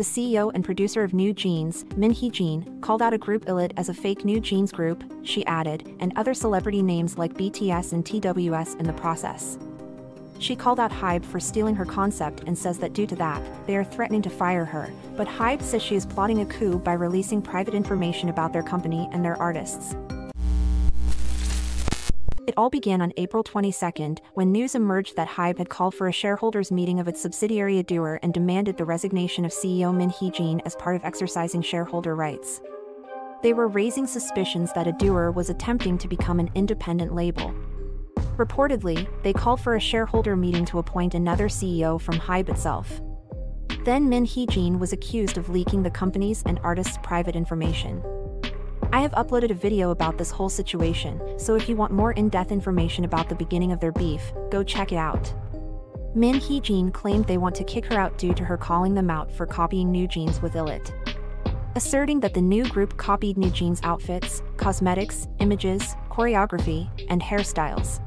the CEO and producer of New Jeans, Min Hee Jin, called out a group ILLIT as a fake New Jeans group, she added, and other celebrity names like BTS and TWS in the process. She called out Hybe for stealing her concept and says that due to that, they are threatening to fire her. But Hybe says she is plotting a coup by releasing private information about their company and their artists. It all began on April 22 when news emerged that Hybe had called for a shareholders meeting of its subsidiary ADOR and demanded the resignation of CEO Min Hee Jin as part of exercising shareholder rights. They were raising suspicions that ADOR was attempting to become an independent label. Reportedly, they called for a shareholder meeting to appoint another CEO from Hybe itself. Then Min Hee Jin was accused of leaking the company's and artists' private information. I have uploaded a video about this whole situation, so if you want more in-depth information about the beginning of their beef, go check it out. Min Hee Jin claimed they want to kick her out due to her calling them out for copying New Jeans with ILLIT. Asserting that the new group copied New Jeans' outfits, cosmetics, images, choreography, and hairstyles.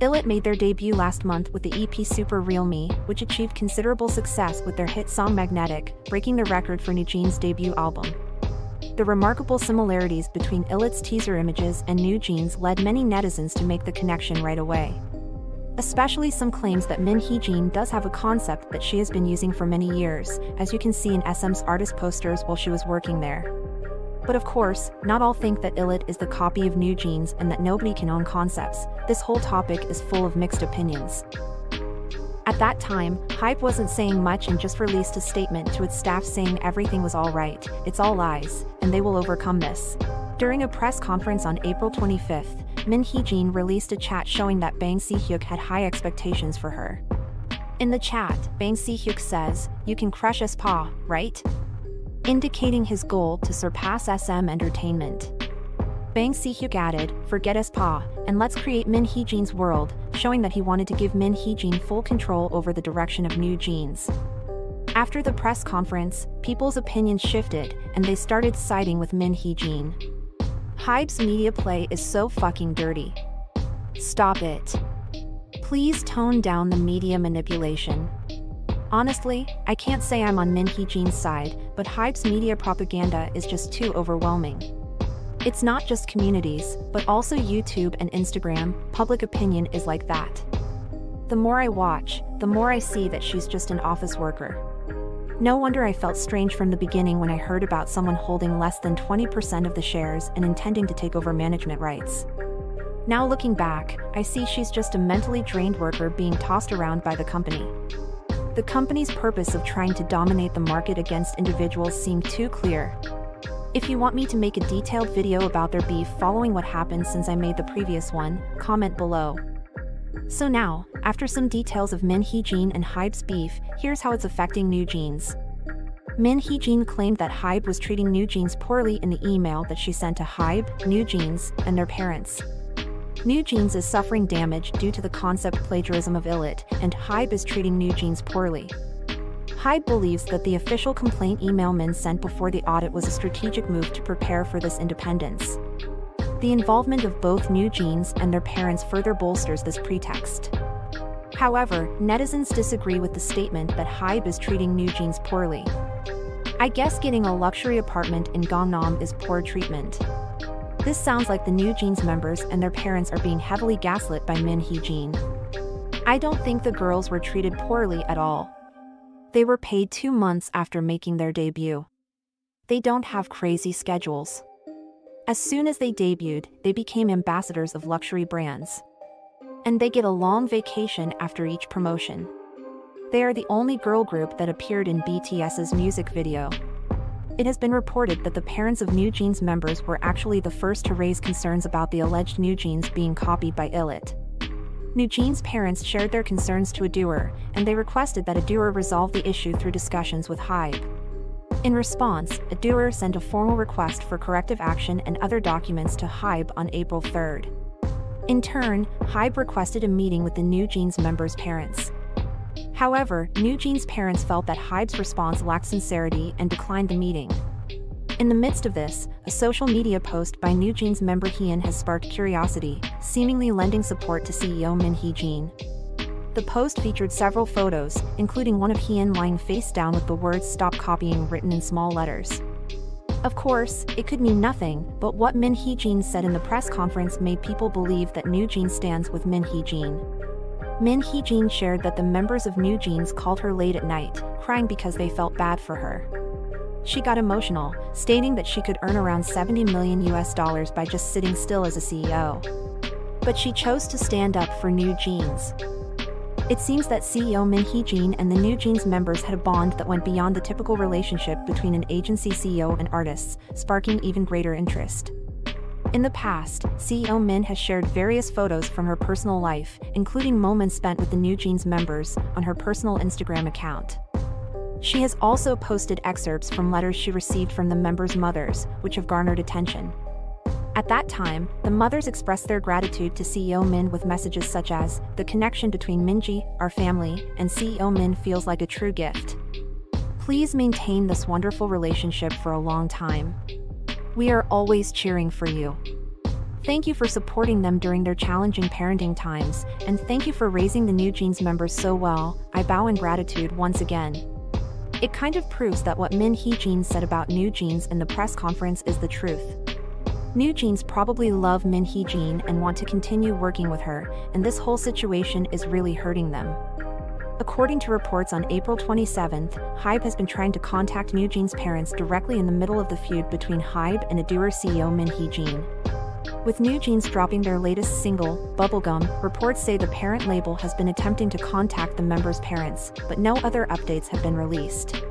ILLIT made their debut last month with the EP Super Real Me, which achieved considerable success with their hit song Magnetic, breaking the record for New Jeans' debut album. The remarkable similarities between ILLIT's teaser images and New Jeans led many netizens to make the connection right away. Especially some claims that Min Hee Jin does have a concept that she has been using for many years, as you can see in SM's artist posters while she was working there. But of course, not all think that ILLIT is the copy of New Jeans and that nobody can own concepts. This whole topic is full of mixed opinions. At that time, Hybe wasn't saying much and just released a statement to its staff saying everything was alright, it's all lies, and they will overcome this. During a press conference on April 25th, Min Hee Jin released a chat showing that Bang Si-hyuk had high expectations for her. In the chat, Bang Si-hyuk says, You can crush aespa, right? indicating his goal to surpass SM Entertainment. Bang Si-hyuk added, forget aespa, and let's create Min Hee Jin's world, showing that he wanted to give Min Hee Jin full control over the direction of New Jeans. After the press conference, people's opinions shifted, and they started siding with Min Hee Jin. Hybe's media play is so fucking dirty. Stop it. Please tone down the media manipulation. Honestly, I can't say I'm on Min Hee Jin's side, but Hybe's media propaganda is just too overwhelming. It's not just communities, but also YouTube and Instagram, public opinion is like that. The more I watch, the more I see that she's just an office worker. No wonder I felt strange from the beginning when I heard about someone holding less than 20% of the shares and intending to take over management rights. Now looking back, I see she's just a mentally drained worker being tossed around by the company. The company's purpose of trying to dominate the market against individuals seemed too clear. If you want me to make a detailed video about their beef following what happened since I made the previous one, comment below. So now, after some details of Min Hee Jin and Hybe's beef, here's how it's affecting New Jeans. Min Hee Jin claimed that Hybe was treating New Jeans poorly in the email that she sent to Hybe, New Jeans, and their parents. New Jeans is suffering damage due to the concept plagiarism of ILLIT, and Hybe is treating New Jeans poorly. Hybe believes that the official complaint email Min sent before the audit was a strategic move to prepare for this independence. The involvement of both New Jeans and their parents further bolsters this pretext. However, netizens disagree with the statement that Hybe is treating New Jeans poorly. I guess getting a luxury apartment in Gangnam is poor treatment. This sounds like the New Jeans members and their parents are being heavily gaslit by Min Hee Jin. I don't think the girls were treated poorly at all. They were paid two months after making their debut. They don't have crazy schedules. As soon as they debuted, they became ambassadors of luxury brands. And they get a long vacation after each promotion. They are the only girl group that appeared in BTS's music video. It has been reported that the parents of New Jeans members were actually the first to raise concerns about the alleged New Jeans being copied by ILLIT. Jeans' parents shared their concerns to ADOR, and they requested that ADOR resolve the issue through discussions with Hybe. In response, ADOR sent a formal request for corrective action and other documents to Hybe on April 3rd. In turn, Hybe requested a meeting with the New Jeans members' parents. However, New Jeans' parents felt that Hybe's response lacked sincerity and declined the meeting. In the midst of this, a social media post by New Jeans member Hyein has sparked curiosity, seemingly lending support to CEO Min Hee Jin. The post featured several photos, including one of Hyein lying face down with the words Stop Copying written in small letters. Of course, it could mean nothing, but what Min Hee-jin said in the press conference made people believe that New Jeans stands with Min Hee-jin. Min Hee-jin shared that the members of New Jeans called her late at night, crying because they felt bad for her. She got emotional, stating that she could earn around 70 million US dollars by just sitting still as a CEO. But she chose to stand up for New Jeans. It seems that CEO Min Hee-jin and the New Jeans members had a bond that went beyond the typical relationship between an agency CEO and artists, sparking even greater interest. In the past, CEO Min has shared various photos from her personal life, including moments spent with the New Jeans members, on her personal Instagram account. She has also posted excerpts from letters she received from the members' mothers, which have garnered attention. At that time, the mothers expressed their gratitude to CEO Min with messages such as, The connection between Minji, our family, and CEO Min feels like a true gift. Please maintain this wonderful relationship for a long time. We are always cheering for you. Thank you for supporting them during their challenging parenting times, and thank you for raising the New Jeans members so well. I bow in gratitude once again. It kind of proves that what Min Hee Jin said about New Jeans in the press conference is the truth. New Jeans probably love Min Hee Jin and want to continue working with her, and this whole situation is really hurting them. According to reports on April 27, Hybe has been trying to contact New Jeans' parents directly in the middle of the feud between Hybe and ADOR CEO Min Hee Jin. With New Jeans dropping their latest single, Bubblegum, reports say the parent label has been attempting to contact the members' parents, but no other updates have been released.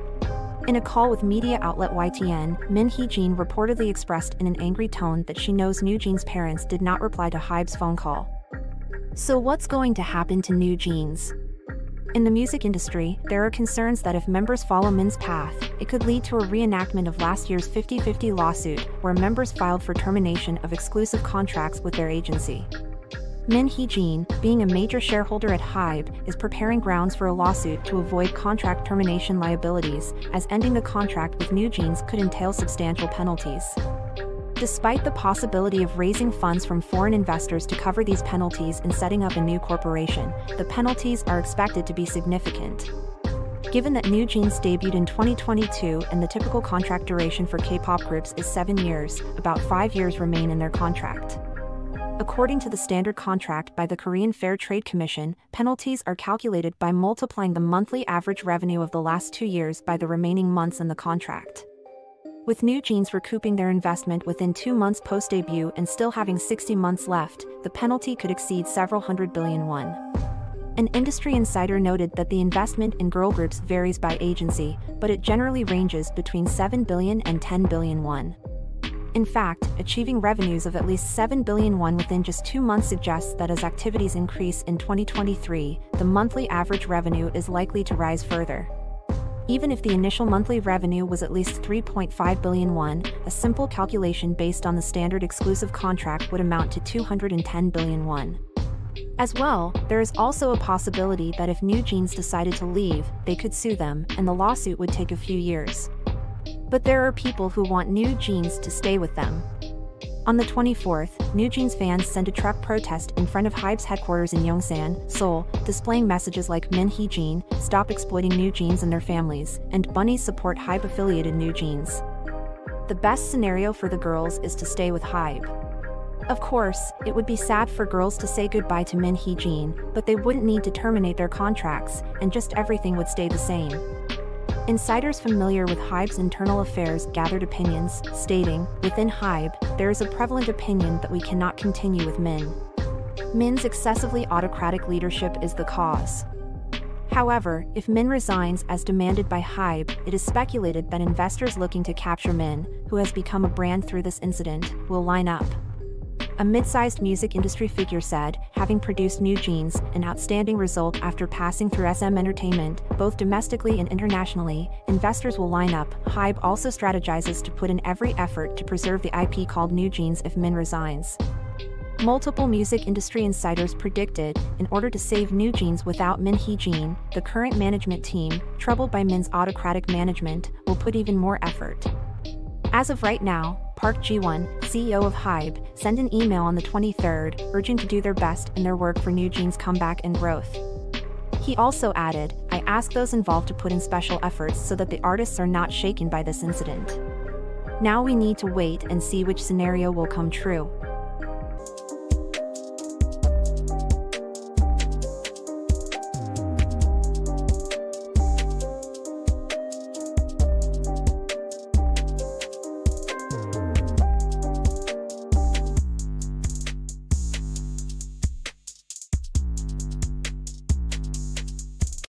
In a call with media outlet YTN, Min Hee Jin reportedly expressed in an angry tone that she knows New Jeans' parents did not reply to Hybe's phone call. So what's going to happen to New Jeans? In the music industry, there are concerns that if members follow Min's path, it could lead to a reenactment of last year's 50 50 lawsuit, where members filed for termination of exclusive contracts with their agency. Min Hee-jin, being a major shareholder at Hybe, is preparing grounds for a lawsuit to avoid contract termination liabilities, as ending the contract with New Jeans could entail substantial penalties. Despite the possibility of raising funds from foreign investors to cover these penalties and setting up a new corporation, the penalties are expected to be significant. Given that New Jeans debuted in 2022 and the typical contract duration for K-pop groups is 7 years, about 5 years remain in their contract. According to the standard contract by the Korean Fair Trade Commission, penalties are calculated by multiplying the monthly average revenue of the last two years by the remaining months in the contract. With New Jeans recouping their investment within two months post debut and still having 60 months left, the penalty could exceed several hundred billion won. An industry insider noted that the investment in girl groups varies by agency, but it generally ranges between 7 billion and 10 billion won. In fact, achieving revenues of at least 7 billion won within just two months suggests that as activities increase in 2023, the monthly average revenue is likely to rise further. Even if the initial monthly revenue was at least 3.5 billion won, a simple calculation based on the standard exclusive contract would amount to 210 billion won. As well, there is also a possibility that if New Jeans decided to leave, they could sue them, and the lawsuit would take a few years. But there are people who want New Jeans to stay with them. On the 24th, New Jeans fans sent a truck protest in front of Hybe's headquarters in Yongsan, Seoul, displaying messages like Min Hee Jin, stop exploiting New Jeans and their families, and Bunnies support Hybe affiliated New Jeans. The best scenario for the girls is to stay with Hybe. Of course, it would be sad for girls to say goodbye to Min Hee Jin, but they wouldn't need to terminate their contracts, and just everything would stay the same. Insiders familiar with Hybe's internal affairs gathered opinions, stating, within Hybe, there is a prevalent opinion that we cannot continue with Min. Min's excessively autocratic leadership is the cause. However, if Min resigns as demanded by Hybe, it is speculated that investors looking to capture Min, who has become a brand through this incident, will line up. A mid-sized music industry figure said, having produced New Jeans, an outstanding result after passing through SM Entertainment, both domestically and internationally, investors will line up. Hybe also strategizes to put in every effort to preserve the IP called New Jeans if Min resigns. Multiple music industry insiders predicted, in order to save New Jeans without Min Hee Jin, the current management team, troubled by Min's autocratic management, will put even more effort. As of right now, Park Ji-won, CEO of Hybe, sent an email on the 23rd urging to do their best in their work for New Jeans' comeback and growth. He also added, I ask those involved to put in special efforts so that the artists are not shaken by this incident. Now we need to wait and see which scenario will come true.